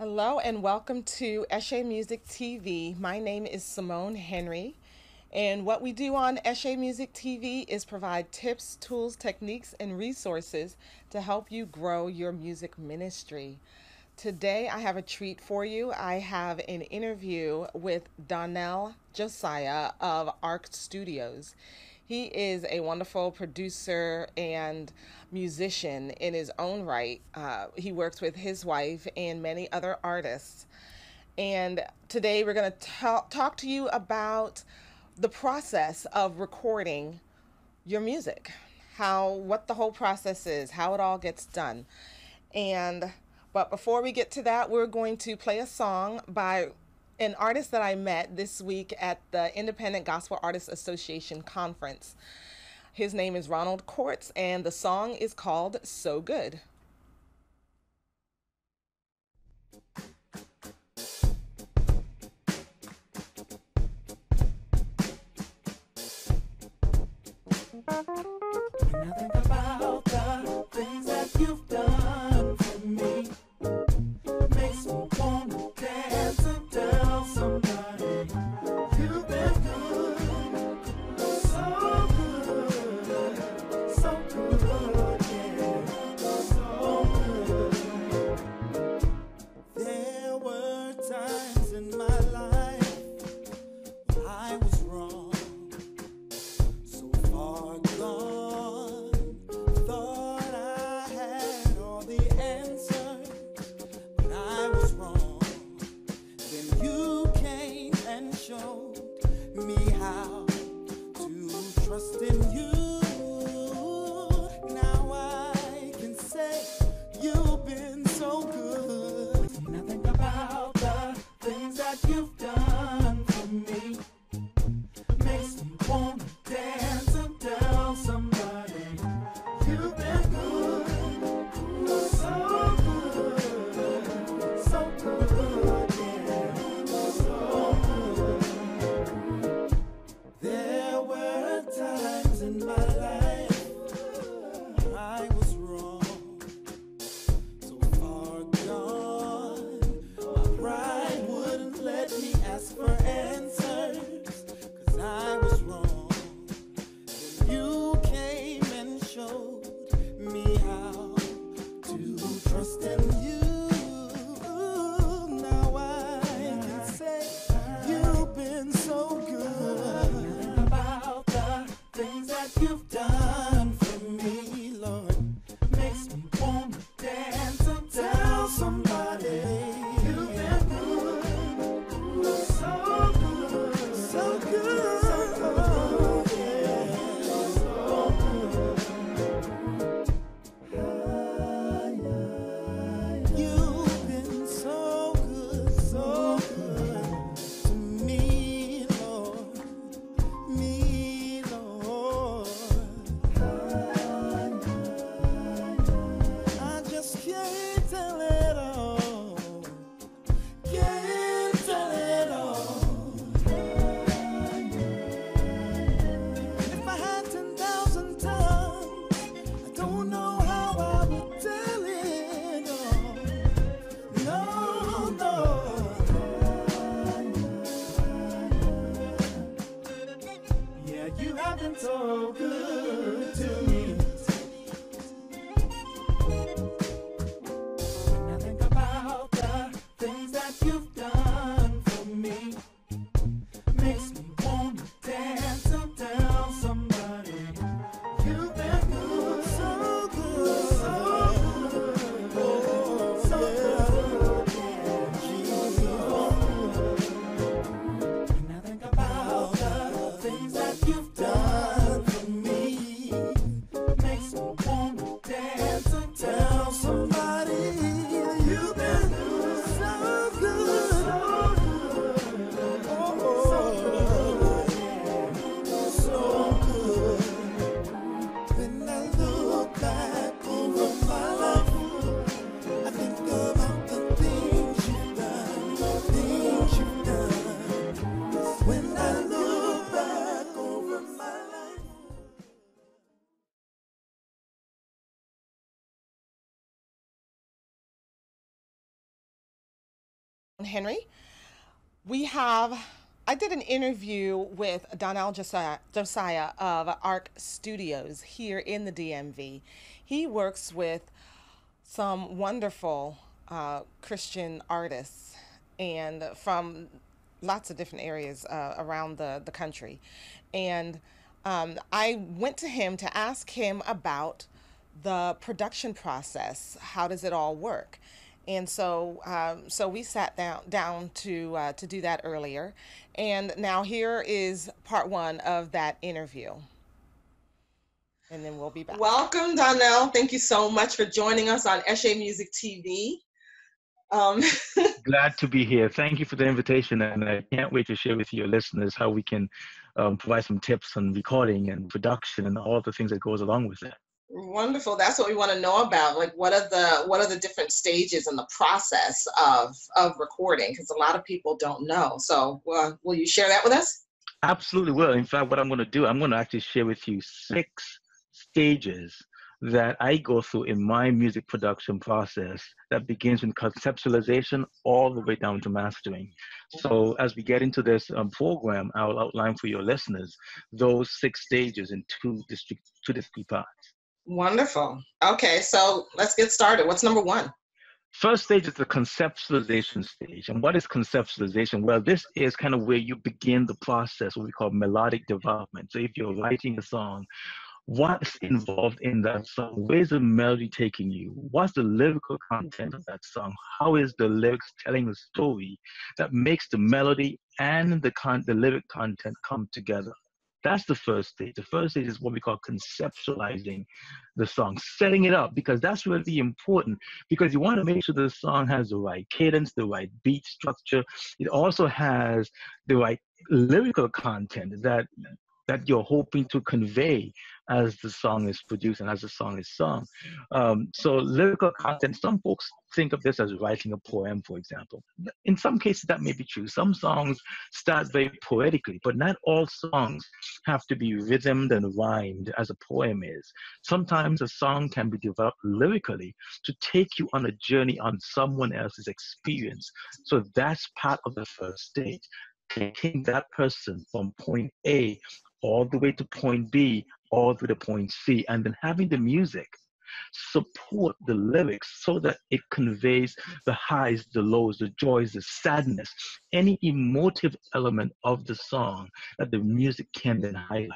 Hello and welcome to ECHE Music TV. My name is Simone Henry, and what we do on ECHE Music TV is provide tips, tools, techniques, and resources to help you grow your music ministry. Today, I have a treat for you. I have an interview with Donnell Josiah of ARK Studios. He is a wonderful producer and musician in his own right. Uh, he works with his wife and many other artists. And today we're going to talk to you about the process of recording your music, how what the whole process is, how it all gets done. And but before we get to that, we're going to play a song by an artist that I met this week at the Independent Gospel Artists Association conference. His name is Ronald Courts, and the song is called So Good. you've done for me. you've done. Interview with Donnell Josiah, Josiah of ARK Studios here in the DMV. He works with some wonderful uh, Christian artists and from lots of different areas uh, around the, the country. And um, I went to him to ask him about the production process. How does it all work? And so, um, so we sat down down to uh, to do that earlier, and now here is part one of that interview. And then we'll be back. Welcome, Donnell. Thank you so much for joining us on ECHE Music TV. Um, Glad to be here. Thank you for the invitation, and I can't wait to share with your listeners how we can um, provide some tips on recording and production and all the things that goes along with it. Wonderful. That's what we want to know about. Like, what are the what are the different stages in the process of of recording? Because a lot of people don't know. So, uh, will you share that with us? Absolutely will. In fact, what I'm going to do, I'm going to actually share with you six stages that I go through in my music production process that begins with conceptualization all the way down to mastering. So as we get into this um, program, I'll outline for your listeners those six stages in two distinct, two distinct parts. Wonderful. Okay, so let's get started. What's number one? First stage is the conceptualization stage. And what is conceptualization? Well, this is kind of where you begin the process, what we call melodic development. So if you're writing a song, what's involved in that song? Where's the melody taking you? What's the lyrical content of that song? How is the lyrics telling the story that makes the melody and the con- the lyric content come together? That's the first stage. The first stage is what we call conceptualizing the song, setting it up, because that's really important. Because you want to make sure the song has the right cadence, the right beat structure. It also has the right lyrical content that that you're hoping to convey as the song is produced and as the song is sung. Um, so lyrical content, some folks think of this as writing a poem, for example. In some cases, that may be true. Some songs start very poetically, but not all songs have to be rhythmed and rhymed as a poem is. Sometimes a song can be developed lyrically to take you on a journey on someone else's experience. So that's part of the first stage taking that person from point A all the way to point B, all the way to point C, and then having the music support the lyrics so that it conveys the highs, the lows, the joys, the sadness, any emotive element of the song that the music can then highlight.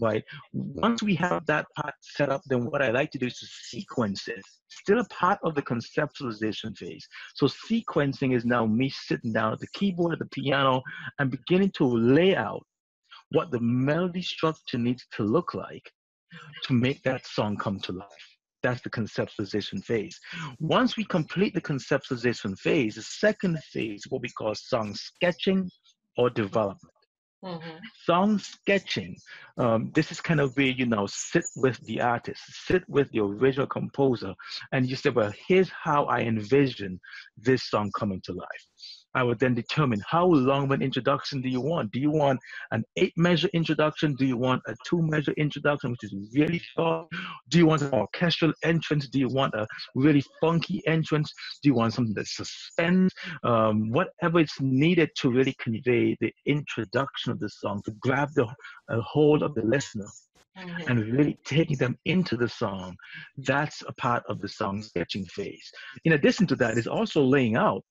Right. Once we have that part set up, then what I like to do is to sequence it. Still a part of the conceptualization phase. So sequencing is now me sitting down at the keyboard, at the piano, and beginning to lay out what the melody structure needs to look like to make that song come to life. That's the conceptualization phase. Once we complete the conceptualization phase, the second phase, what we call song sketching or development. Mm-hmm. Song sketching, um, this is kind of where you now sit with the artist, sit with the original composer, and you say, well, here's how I envision this song coming to life. I would then determine how long of an introduction do you want? Do you want an eight measure introduction? Do you want a two measure introduction, which is really short? Do you want an orchestral entrance? Do you want a really funky entrance? Do you want something that suspends? Um, whatever is needed to really convey the introduction of the song, to grab the hold of the listener. Mm-hmm. and really taking them into the song. That's a part of the song sketching phase. In addition to that, is also laying out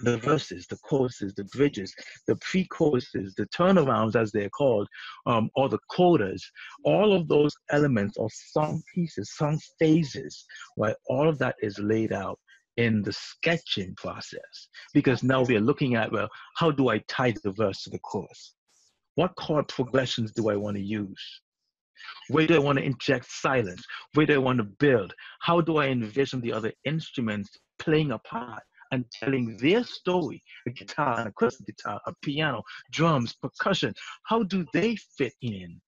the verses, the choruses, the bridges, the pre-choruses, the turnarounds as they're called, um, or the codas, all of those elements or song pieces, song phases, right? All of that is laid out in the sketching process because now we are looking at well, how do I tie the verse to the chorus? What chord progressions do I want to use? Where do I want to inject silence? Where do I want to build? How do I envision the other instruments playing a part? And telling their story a guitar, an acoustic guitar, a piano, drums, percussion how do they fit in?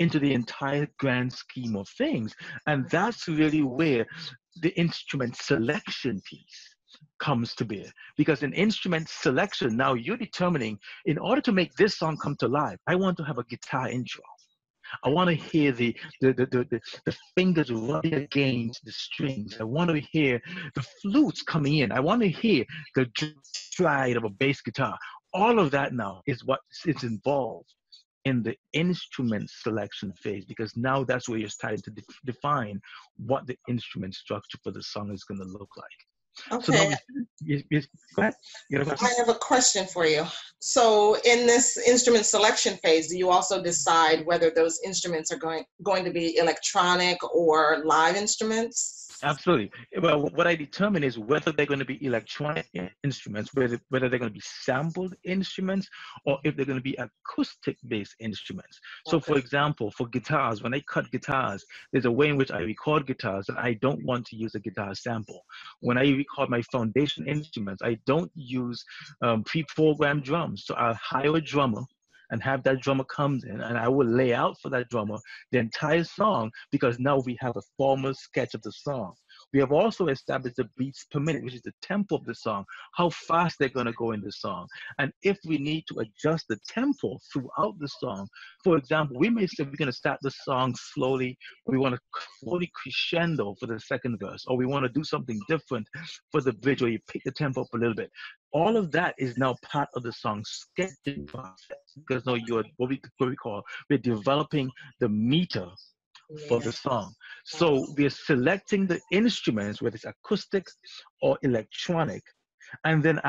into the entire grand scheme of things. And that's really where the instrument selection piece comes to bear. Because in instrument selection, now you're determining in order to make this song come to life, I want to have a guitar intro. I want to hear the the, the, the, the fingers rubbing against the strings. I want to hear the flutes coming in. I want to hear the stride of a bass guitar. All of that now is what is involved in the instrument selection phase because now that's where you're starting to de- define what the instrument structure for the song is going to look like. Okay. So now, you, you, go ahead. I have a question for you. So in this instrument selection phase, do you also decide whether those instruments are going going to be electronic or live instruments? Absolutely. Well, what I determine is whether they're going to be electronic instruments, whether, whether they're going to be sampled instruments, or if they're going to be acoustic-based instruments. So, for example, for guitars, when I cut guitars, there's a way in which I record guitars that I don't want to use a guitar sample. When I record my foundation instruments, I don't use um, pre-programmed drums. So I'll hire a drummer and have that drummer comes in and I will lay out for that drummer the entire song because now we have a formal sketch of the song. We have also established the beats per minute, which is the tempo of the song, how fast they're going to go in the song. And if we need to adjust the tempo throughout the song, for example, we may say we're going to start the song slowly, we want to slowly crescendo for the second verse, or we want to do something different for the bridge, or you pick the tempo up a little bit. All of that is now part of the song sketching process because now you're what we, what we call we're developing the meter for the song. So we're selecting the instruments, whether it's acoustic or electronic. And then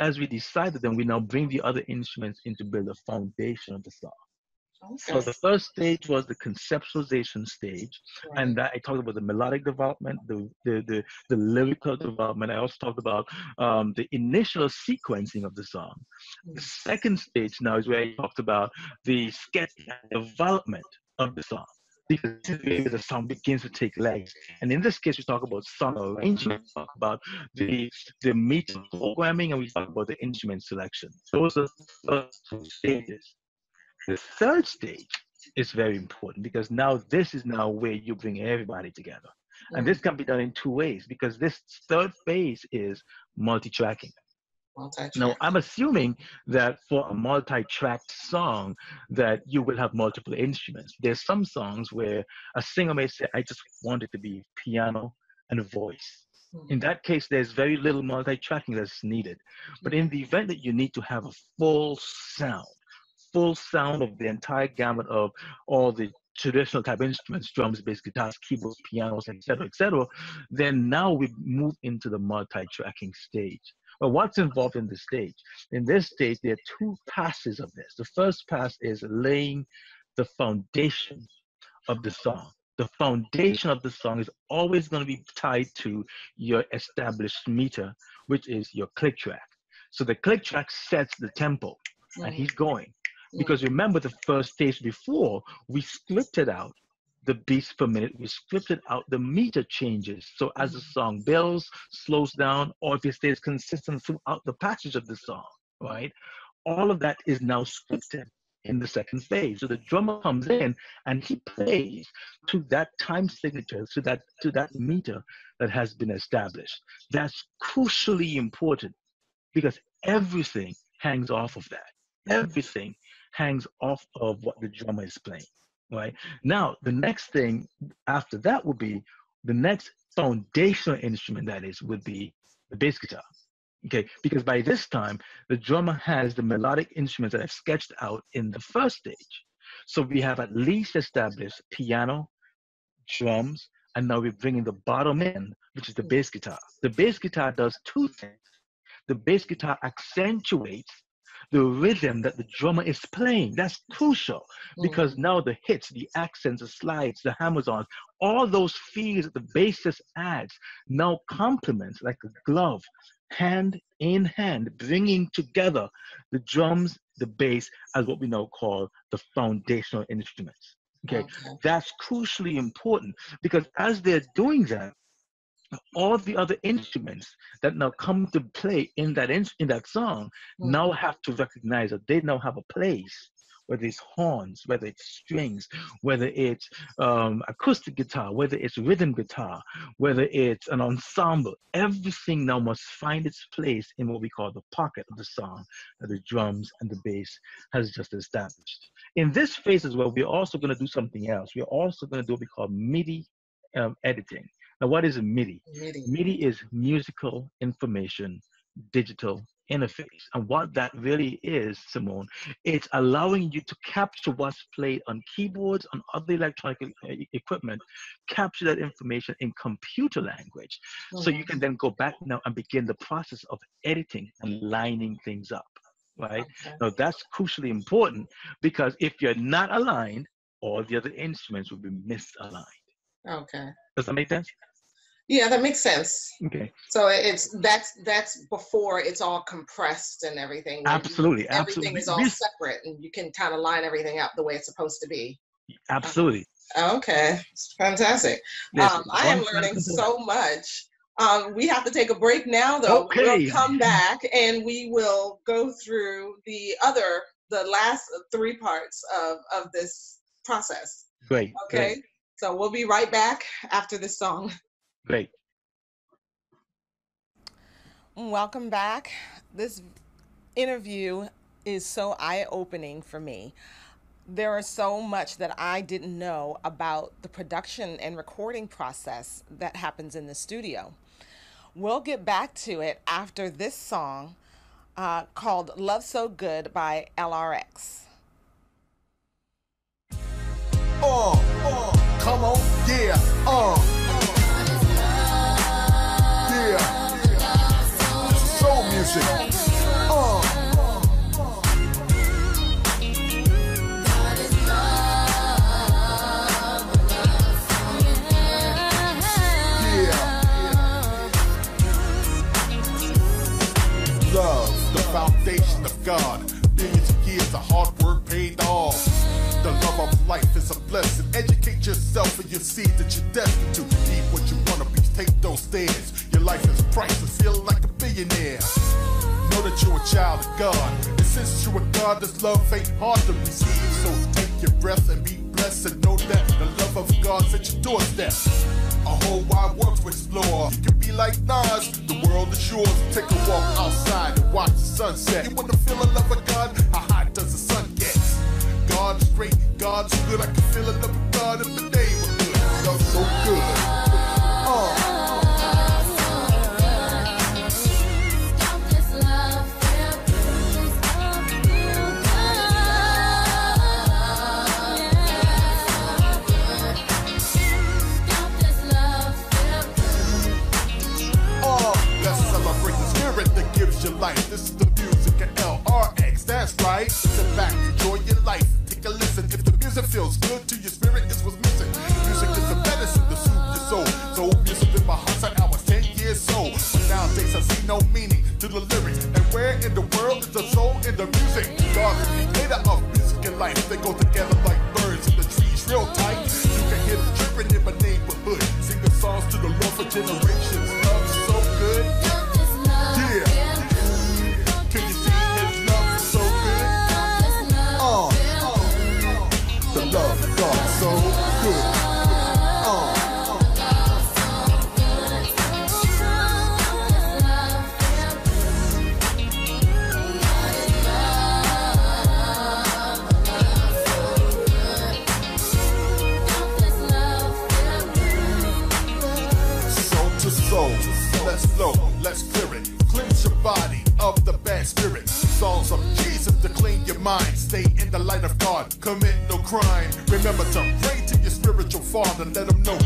as we decided, then we now bring the other instruments in to build a foundation of the song. Okay. So the first stage was the conceptualization stage, right. and that I talked about the melodic development, the, the the, the lyrical development. I also talked about um, the initial sequencing of the song. The second stage now is where I talked about the sketch development of the song because the song begins to take legs. And in this case, we talk about song arrangement, we talk about the the meter programming, and we talk about the instrument selection. Those are the first two stages. The third stage is very important because now this is now where you bring everybody together. And this can be done in two ways because this third phase is multi-tracking. Now, I'm assuming that for a multi-tracked song, that you will have multiple instruments. There's some songs where a singer may say, "I just want it to be piano and voice." Mm-hmm. In that case, there's very little multi-tracking that's needed. But in the event that you need to have a full sound, full sound of the entire gamut of all the traditional type instruments, drums, bass, guitars, keyboards, pianos, etc., etc., then now we move into the multi-tracking stage. But what's involved in this stage? In this stage, there are two passes of this. The first pass is laying the foundation of the song. The foundation of the song is always going to be tied to your established meter, which is your click track. So the click track sets the tempo, and he's going. Because remember the first stage before, we scripted out the beats per minute. We scripted out the meter changes. So as the song builds, slows down, or if it stays consistent throughout the passage of the song, right? All of that is now scripted in the second stage. So the drummer comes in and he plays to that time signature, to that to that meter that has been established. That's crucially important because everything hangs off of that. Everything hangs off of what the drummer is playing right? Now, the next thing after that would be the next foundational instrument that is would be the bass guitar. Okay, because by this time the drummer has the melodic instruments that I've sketched out in the first stage. So we have at least established piano, drums, and now we're bringing the bottom in, which is the bass guitar. The bass guitar does two things. The bass guitar accentuates the rhythm that the drummer is playing. That's crucial because mm. now the hits, the accents, the slides, the hammers on, all those feels that the bassist adds now complements like a glove, hand in hand, bringing together the drums, the bass as what we now call the foundational instruments. Okay, okay. that's crucially important because as they're doing that, all the other instruments that now come to play in that in, in that song mm-hmm. now have to recognize that they now have a place whether it's horns, whether it's strings, whether it's um, acoustic guitar, whether it's rhythm guitar, whether it's an ensemble, everything now must find its place in what we call the pocket of the song that the drums and the bass has just established. In this phase as well, we're also going to do something else. We're also going to do what we call MIDI um, editing. Now, what is a MIDI? MIDI. MIDI is musical information digital interface. And what that really is, Simone, it's allowing you to capture what's played on keyboards, on other electronic equipment, capture that information in computer language. Mm-hmm. So you can then go back now and begin the process of editing and lining things up, right? Okay. Now that's crucially important because if you're not aligned, all the other instruments will be misaligned. Okay. Does that make sense? Yeah, that makes sense. Okay. So it's that's that's before it's all compressed and everything. Absolutely, everything absolutely. is all separate, and you can kind of line everything up the way it's supposed to be. Absolutely. Uh, okay, fantastic. Yes, um, I am learning so much. Um, we have to take a break now, though. Okay. We'll come back and we will go through the other, the last three parts of of this process. Great. Okay. Great. So we'll be right back after this song. Great. Welcome back. This interview is so eye opening for me. There is so much that I didn't know about the production and recording process that happens in the studio. We'll get back to it after this song uh, called Love So Good by LRX. Yourself and you see that you're destined to be what you wanna be. Take those stairs. Your life is priceless. Feel like a billionaire. Know that you're a child of God. And since you're a God, this love ain't hard to receive. So take your breath and be blessed and know that the love of God's at your doorstep. A whole wide world to explore. You can be like Nas, the world is yours. Take a walk outside and watch the sunset. You wanna feel the love of God? How hot does the sun get? God is great, God's good. I can feel the love of the neighborhood. Love so good. Uh. Father. Let him know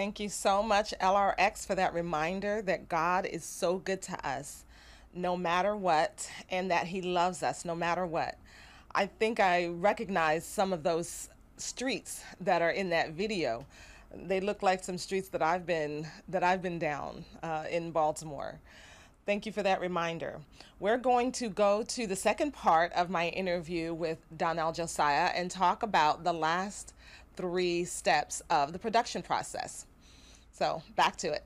Thank you so much, LRX, for that reminder that God is so good to us no matter what, and that He loves us no matter what. I think I recognize some of those streets that are in that video. They look like some streets that I've been that I've been down uh, in Baltimore. Thank you for that reminder. We're going to go to the second part of my interview with Donnell Josiah and talk about the last three steps of the production process. So back to it.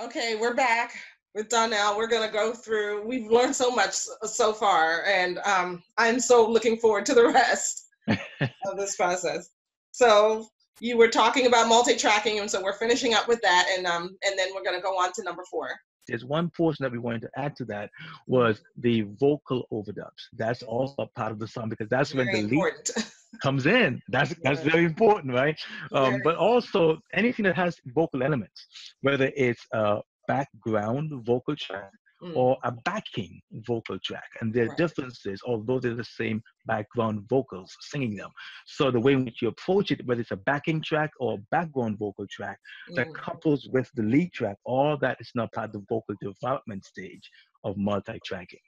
Okay, we're back. We're done now. We're going to go through. We've learned so much so far, and um, I'm so looking forward to the rest of this process. So you were talking about multi-tracking, and so we're finishing up with that, and um, and then we're going to go on to number four. There's one portion that we wanted to add to that was the vocal overdubs. That's also a part of the song because that's Very when the important. lead comes in. That's that's very important, right? Um, but also anything that has vocal elements, whether it's a background vocal track Mm. or a backing vocal track, and there are Right. differences, although they're the same background vocals singing them. So the way in which you approach it, whether it's a backing track or a background vocal track that Mm. couples with the lead track, all that is now part of the vocal development stage of multi-tracking.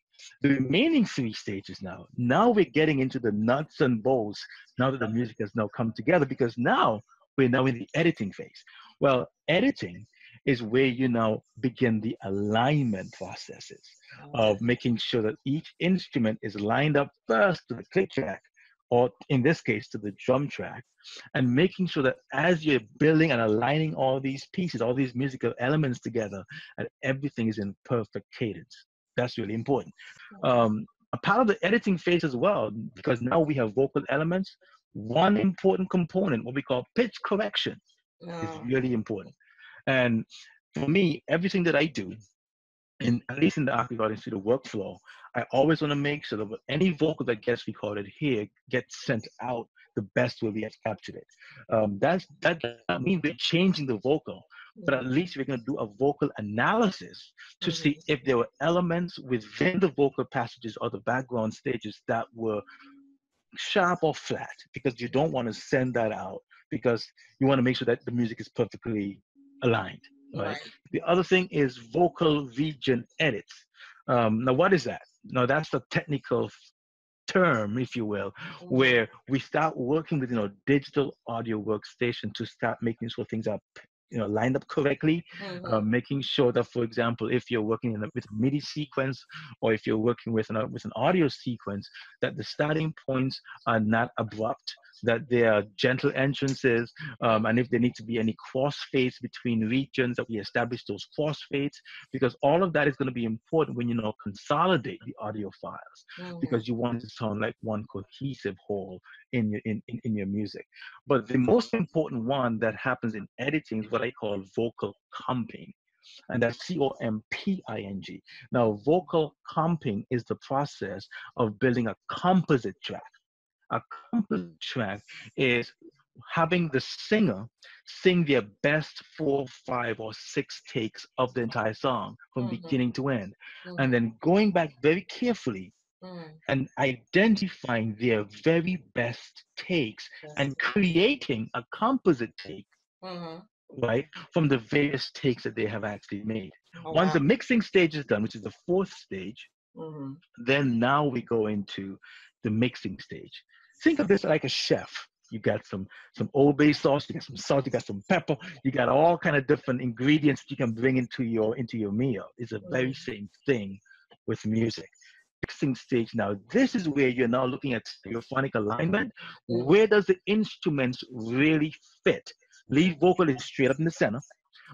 The remaining three stages now, now we're getting into the nuts and bolts now that the music has now come together because now we're now in the editing phase. Well, editing is where you now begin the alignment processes of mm. making sure that each instrument is lined up first to the click track, or in this case, to the drum track, and making sure that as you're building and aligning all these pieces, all these musical elements together, and everything is in perfect cadence. That's really important. Um, a part of the editing phase as well, because now we have vocal elements, one important component, what we call pitch correction, is really important. And for me, everything that I do, in at least in the ARK Recording Studio workflow, I always want to make sure that any vocal that gets recorded here gets sent out the best way we have captured it. Um, that's that doesn't mean we're changing the vocal, but at least we're going to do a vocal analysis to see if there were elements within the vocal passages or the background stages that were sharp or flat because you don't want to send that out because you want to make sure that the music is perfectly aligned right, right. the other thing is vocal region edits um, now what is that now that's the technical term if you will Mm. where we start working with you know digital audio workstation to start making sure things are you know lined up correctly Mhm. uh, making sure that, for example, if you're working in a, with a MIDI sequence or if you're working with an, with an audio sequence, that the starting points are not abrupt, that there are gentle entrances, um, and if there need to be any cross crossfades between regions, that we establish those cross crossfades, because all of that is going to be important when you know consolidate the audio files Mhm. because you want it to sound like one cohesive whole in your in, in, in your music. But the most important one that happens in editing is what I call vocal comping. And that's C O M P I N G. Now, vocal comping is the process of building a composite track. A composite track is having the singer sing their best four, five, or six takes of the entire song from Mhm. beginning to end. Mhm. And then going back very carefully Mhm. and identifying their very best takes Yes. and creating a composite take, Mhm. right, from the various takes that they have actually made. Oh, Once wow. the mixing stage is done, which is the fourth stage, Mhm. then now we go into the mixing stage. Think of this like a chef. You got some some Old Bay sauce, you got some salt, you got some pepper, you got all kind of different ingredients you can bring into your into your meal. It's the very same thing with music. Mixing stage now, this is where you're now looking at your phonic alignment. Where does the instruments really fit? Lead vocal is straight up in the center,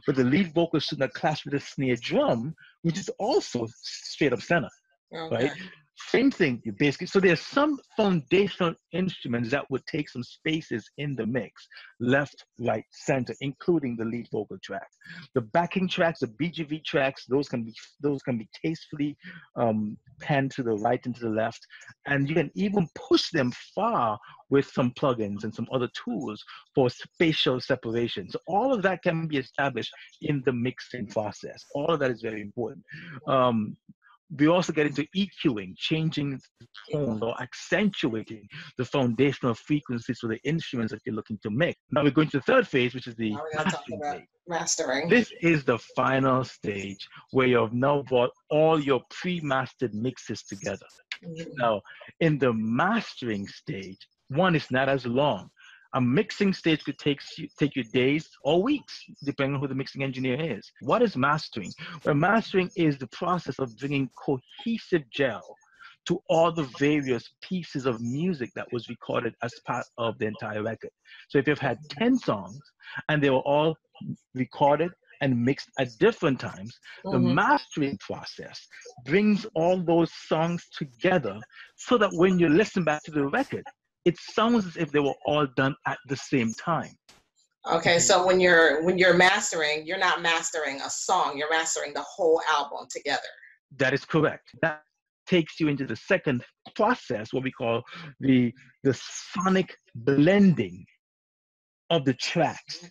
but the lead vocal should not clash with the snare drum, which is also straight up center Okay. right? Same thing, you basically, so there's some foundational instruments that would take some spaces in the mix, left, right, center, including the lead vocal track. The backing tracks, the BGV tracks, those can be those can be tastefully um, panned to the right and to the left, and you can even push them far with some plugins and some other tools for spatial separation. So all of that can be established in the mixing process. All of that is very important. Um, we also get into EQing, changing the tone or accentuating the foundational frequencies for the instruments that you're looking to make. Now we're going to the third phase, which is the mastering. Mastering. This is the final stage where you've now brought all your pre-mastered mixes together. Mm-hmm. Now, in the mastering stage, one is not as long a mixing stage could take you, take you days or weeks, depending on who the mixing engineer is. What is mastering? Well, mastering is the process of bringing cohesive gel to all the various pieces of music that was recorded as part of the entire record. So if you've had 10 songs and they were all recorded and mixed at different times, mm-hmm. the mastering process brings all those songs together so that when you listen back to the record, it sounds as if they were all done at the same time. Okay, so when you're when you're mastering, you're not mastering a song, you're mastering the whole album together. That is correct. That takes you into the second process, what we call the the sonic blending of the tracks.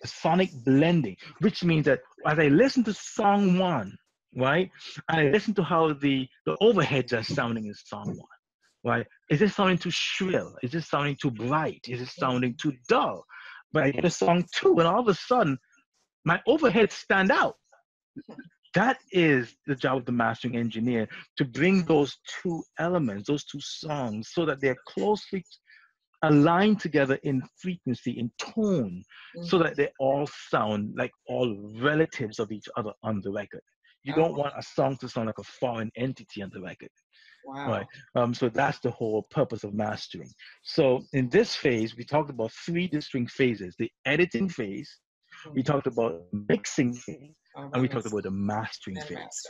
The sonic blending, which means that as I listen to song one, right, and I listen to how the, the overheads are sounding in song one, right? Is it sounding too shrill? Is it sounding too bright? Is it sounding too dull? But I get a song two, and all of a sudden, my overheads stand out. That is the job of the mastering engineer to bring those two elements, those two songs, so that they're closely aligned together in frequency, in tone, mm-hmm. so that they all sound like all relatives of each other on the record. You don't oh. want a song to sound like a foreign entity on the record. Wow. Right. Um, so that's the whole purpose of mastering. So in this phase, we talked about three distinct phases: the editing phase, we mm-hmm. talked about mixing phase, and we talked about the mastering phase.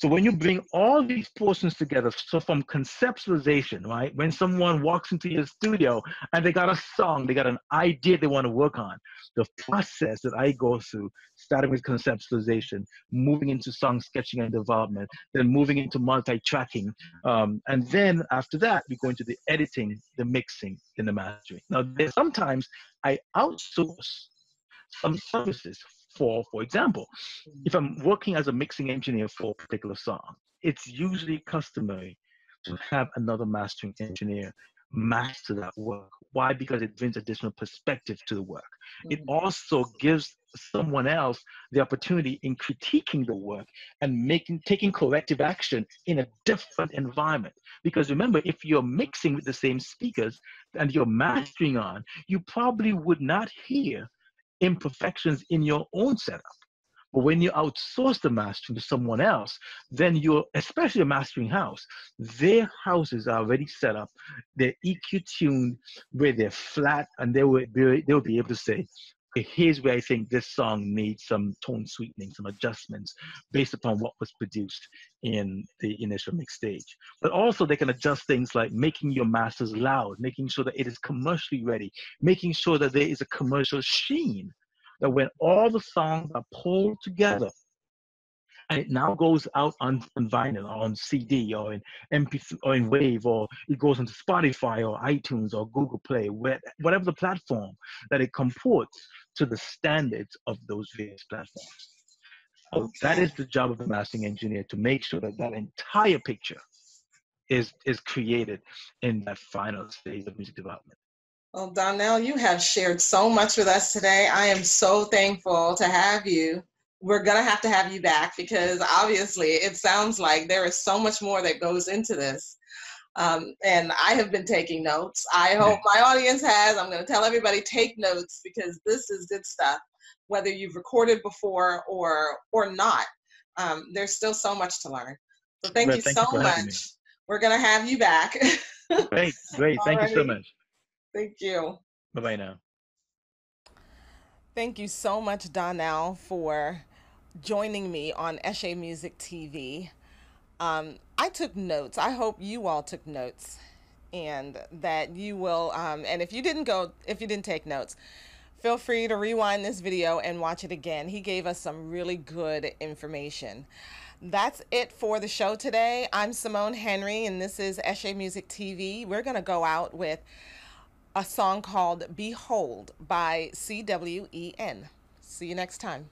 So when you bring all these portions together, so from conceptualization, right? When someone walks into your studio and they got a song, they got an idea they want to work on, the process that I go through, starting with conceptualization, moving into song sketching and development, then moving into multi-tracking, um, and then after that we go into the editing, the mixing, and the mastering. Now, sometimes I outsource some services for, for example, if I'm working as a mixing engineer for a particular song, it's usually customary to have another mastering engineer master that work. Why? Because it brings additional perspective to the work. Mm-hmm. It also gives someone else the opportunity in critiquing the work and making taking corrective action in a different environment. Because remember, if you're mixing with the same speakers and you're mastering on, you probably would not hear imperfections in your own setup. But when you outsource the mastering to someone else, then you're, especially a mastering house, their houses are already set up. They're EQ tuned where they're flat and they will be, they'll be able to say, here's where I think this song needs some tone sweetening, some adjustments based upon what was produced in the initial mix stage. But also they can adjust things like making your masters loud, making sure that it is commercially ready, making sure that there is a commercial sheen, that when all the songs are pulled together, and it now goes out on, on vinyl or on CD or in MP3 or in Wave or it goes onto Spotify or iTunes or Google Play, where, whatever the platform that it comports to the standards of those various platforms. So that is the job of the mastering engineer to make sure that that entire picture is is created in that final stage of music development. Well, Donnell, you have shared so much with us today. I am so thankful to have you we're going to have to have you back because obviously it sounds like there is so much more that goes into this. Um, and I have been taking notes. I hope my audience has. I'm going to tell everybody take notes because this is good stuff. Whether you've recorded before or or not, um, there's still so much to learn. So thank you thank so you much. We're going to have you back. great, great. Thank you so much. Thank you. Bye bye now. Thank you so much, Donnell, for joining me on ECHE Music TV. Um, I took notes. I hope you all took notes and that you will. Um, and if you didn't go, if you didn't take notes, feel free to rewind this video and watch it again. He gave us some really good information. That's it for the show today. I'm Simone Henry, and this is ECHE Music TV. We're going to go out with a song called Behold by CWEN. See you next time.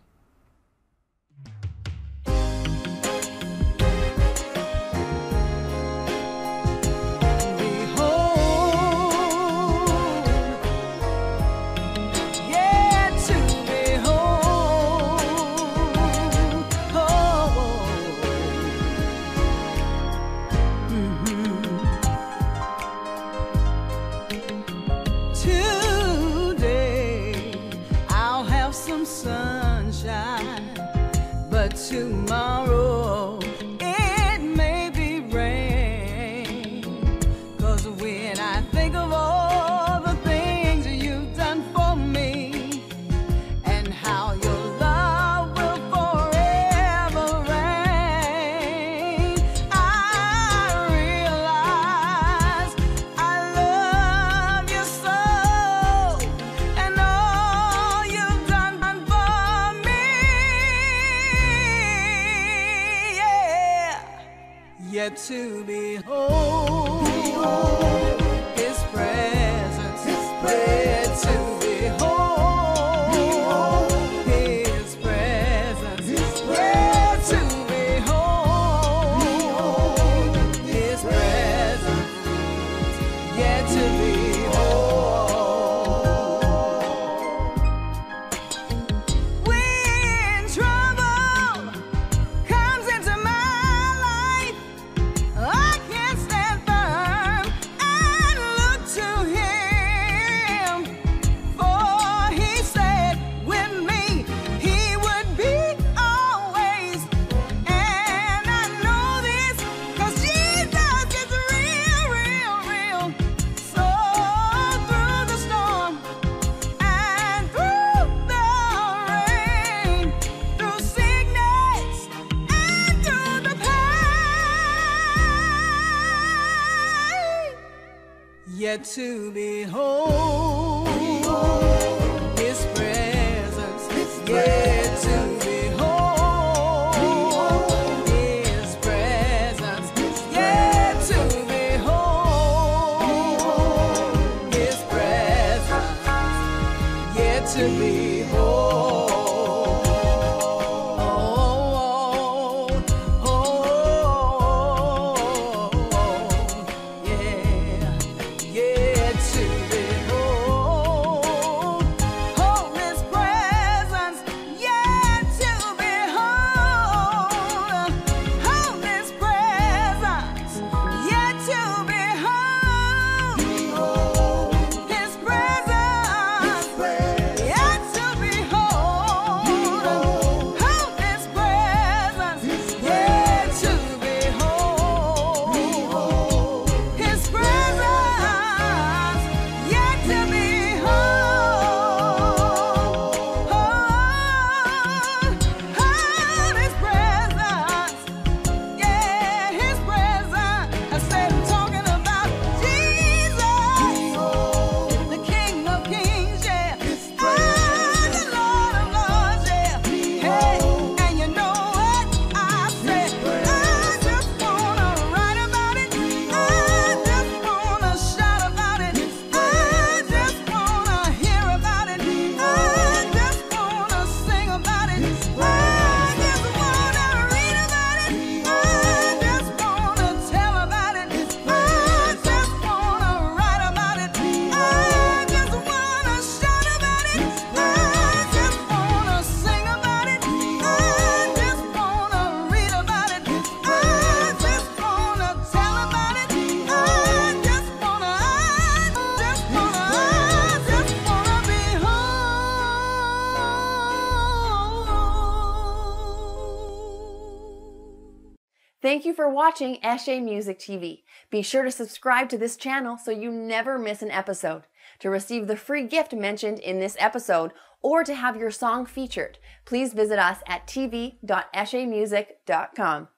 me. for watching ECHE Music TV. Be sure to subscribe to this channel so you never miss an episode. To receive the free gift mentioned in this episode or to have your song featured, please visit us at tv.echemusic.com.